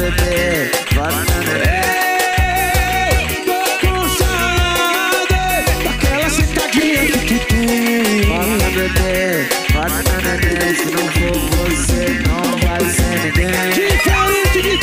beber, bota no Ei, tô com saudade daquela citadinha que tu tem. Bota beber, bota no Se não for você, não vai ser ninguém.